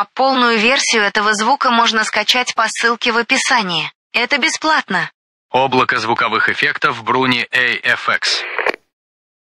А полную версию этого звука можно скачать по ссылке в описании. Это бесплатно. Облако звуковых эффектов Bruni AFX.